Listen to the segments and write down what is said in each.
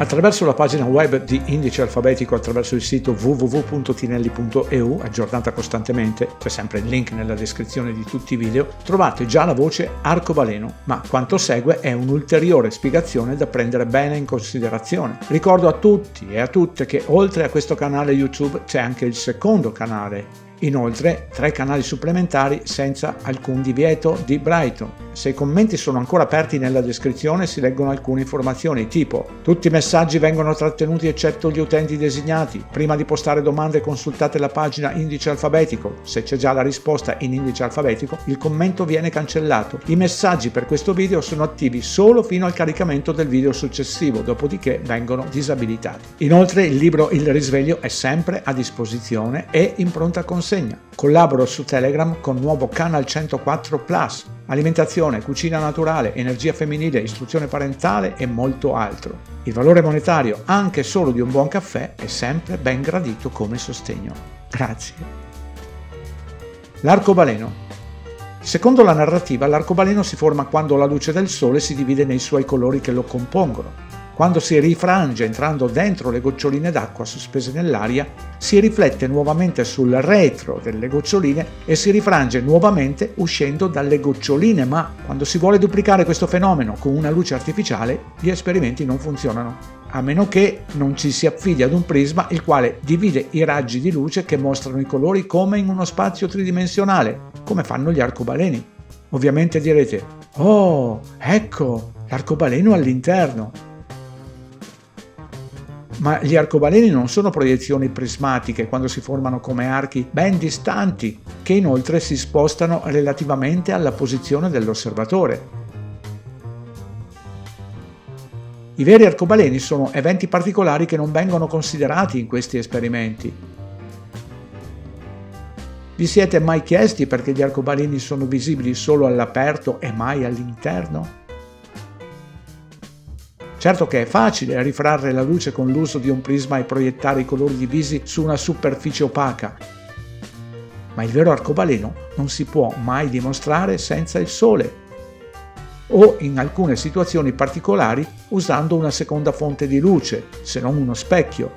Attraverso la pagina web di Indice Alfabetico, attraverso il sito www.tinelli.eu, aggiornata costantemente, c'è sempre il link nella descrizione di tutti i video, trovate già la voce arcobaleno, ma quanto segue è un'ulteriore spiegazione da prendere bene in considerazione. Ricordo a tutti e a tutte che oltre a questo canale YouTube c'è anche il secondo canale Inoltre, tre canali supplementari senza alcun divieto di Brighton. Se i commenti sono ancora aperti nella descrizione si leggono alcune informazioni tipo tutti i messaggi vengono trattenuti eccetto gli utenti designati, prima di postare domande consultate la pagina indice alfabetico, se c'è già la risposta in indice alfabetico il commento viene cancellato. I messaggi per questo video sono attivi solo fino al caricamento del video successivo, dopodiché vengono disabilitati. Inoltre il libro Il risveglio è sempre a disposizione e in pronta consegna. Collaboro su Telegram con nuovo Canal 104 Plus, alimentazione, cucina naturale, energia femminile, istruzione parentale e molto altro. Il valore monetario, anche solo di un buon caffè, è sempre ben gradito come sostegno. Grazie. L'arcobaleno. Secondo la narrativa, l'arcobaleno si forma quando la luce del sole si divide nei suoi colori che lo compongono. Quando si rifrange entrando dentro le goccioline d'acqua sospese nell'aria, si riflette nuovamente sul retro delle goccioline e si rifrange nuovamente uscendo dalle goccioline, ma quando si vuole duplicare questo fenomeno con una luce artificiale, gli esperimenti non funzionano a meno che non ci si affidi ad un prisma il quale divide i raggi di luce che mostrano i colori come in uno spazio tridimensionale, come fanno gli arcobaleni. Ovviamente direte, oh, ecco, l'arcobaleno all'interno ma gli arcobaleni non sono proiezioni prismatiche quando si formano come archi ben distanti, che inoltre si spostano relativamente alla posizione dell'osservatore. I veri arcobaleni sono eventi particolari che non vengono considerati in questi esperimenti. Vi siete mai chiesti perché gli arcobaleni sono visibili solo all'aperto e mai all'interno? Certo che è facile rifrarre la luce con l'uso di un prisma e proiettare i colori divisi su una superficie opaca, ma il vero arcobaleno non si può mai dimostrare senza il sole. O in alcune situazioni particolari usando una seconda fonte di luce, se non uno specchio.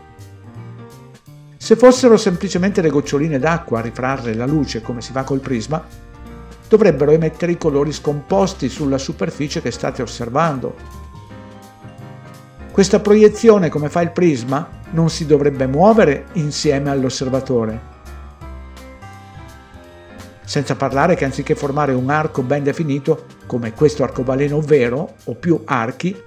Se fossero semplicemente le goccioline d'acqua a rifrarre la luce come si fa col prisma, dovrebbero emettere i colori scomposti sulla superficie che state osservando, questa proiezione, come fa il prisma, non si dovrebbe muovere insieme all'osservatore. Senza parlare che anziché formare un arco ben definito, come questo arcobaleno vero, o più archi,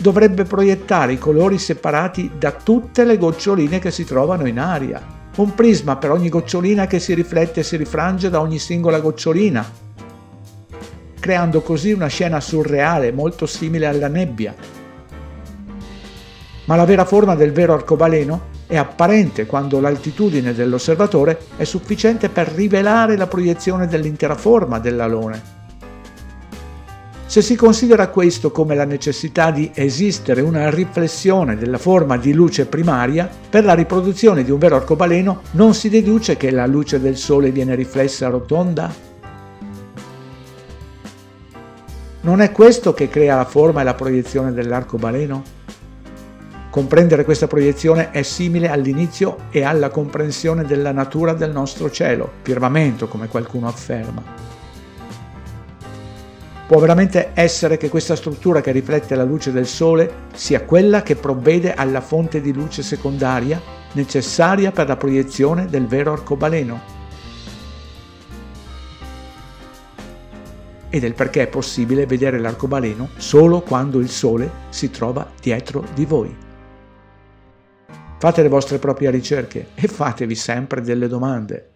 dovrebbe proiettare i colori separati da tutte le goccioline che si trovano in aria. Un prisma per ogni gocciolina che si riflette e si rifrange da ogni singola gocciolina, creando così una scena surreale molto simile alla nebbia. Ma la vera forma del vero arcobaleno è apparente quando l'altitudine dell'osservatore è sufficiente per rivelare la proiezione dell'intera forma dell'alone. Se si considera questo come la necessità di esistere una riflessione della forma di luce primaria, per la riproduzione di un vero arcobaleno non si deduce che la luce del Sole viene riflessa rotonda Non è questo che crea la forma e la proiezione dell'arcobaleno? Comprendere questa proiezione è simile all'inizio e alla comprensione della natura del nostro cielo, firmamento come qualcuno afferma. Può veramente essere che questa struttura che riflette la luce del Sole sia quella che provvede alla fonte di luce secondaria necessaria per la proiezione del vero arcobaleno? E del perché è possibile vedere l'arcobaleno solo quando il sole si trova dietro di voi. Fate le vostre proprie ricerche e fatevi sempre delle domande.